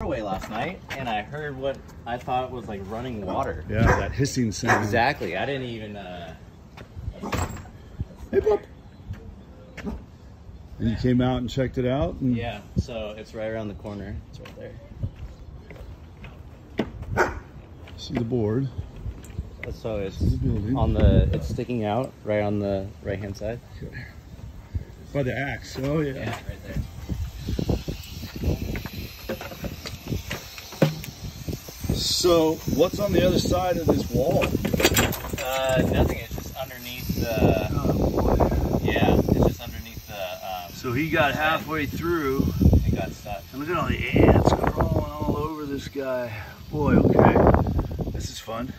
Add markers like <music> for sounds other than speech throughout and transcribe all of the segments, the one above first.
away last night, and I heard what I thought was like running water. Yeah, that hissing sound. Exactly. I didn't even. Uh, Hey, Bob. And you came out and checked it out? And yeah. So it's right around the corner. It's right there. See the board. So it's The on the. It's sticking out right on the right hand side. By the axe. Oh, yeah. Yeah, right there. So, what's on the other side of this wall? Uh, nothing. It's just underneath the. Oh, Yeah, it's just underneath the. Um, So he got halfway through, it got stuck. and look at all the ants crawling all over this guy. Boy, okay. This is fun.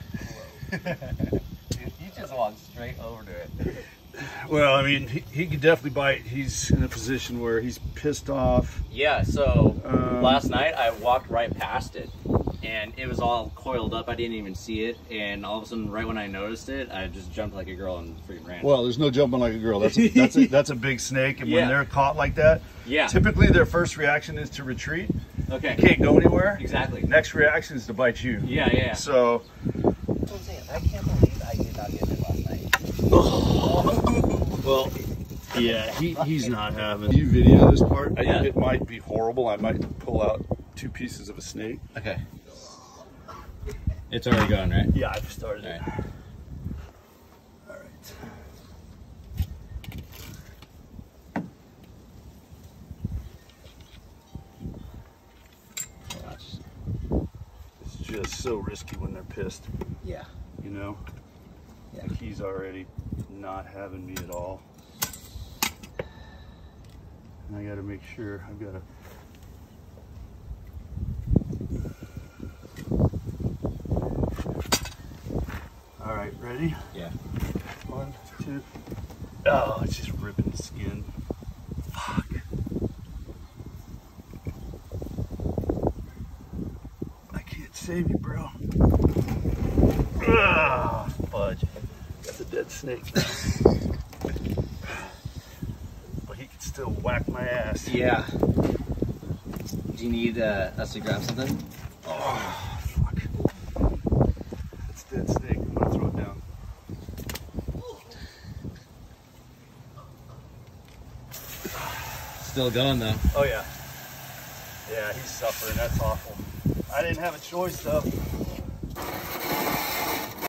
Dude, you just walked straight over to it. <laughs> Well, I mean, he, he could definitely bite. He's in a position where he's pissed off. Yeah, so Um, last night I walked right past it and it was all coiled up. I didn't even see it. And all of a sudden, right when I noticed it, I just jumped like a girl and freaking ran. Well, there's no jumping like a girl. That's a, that's a, that's a big snake, and <laughs> Yeah. when they're caught like that, yeah. typically their first reaction is to retreat. Okay. Can't go anywhere. Exactly. Next reaction is to bite you. Yeah, yeah. yeah. So, I'm saying. I can't believe I did not get it last night. well, yeah, he, he's not having. You video this part. I, Yeah. It might be horrible. I might pull out two pieces of a snake. Okay. It's already going, right? Yeah, I've started All it. right. All right. Gosh. It's just so risky when they're pissed, Yeah. you know? Yeah. Like he's already not having me at all. And I gotta make sure I've gotta All right, ready? Yeah. One, two. Oh, it's just ripping the skin. Fuck. I can't save you, bro. Ah, fudge. That's a dead snake. <laughs> but he can still whack my ass. Yeah. Do you need uh, us to grab something? Oh, fuck. That's a dead snake. I'm gonna throw it down. Still going though. Oh yeah. Yeah, he's suffering. That's awful. I didn't have a choice though.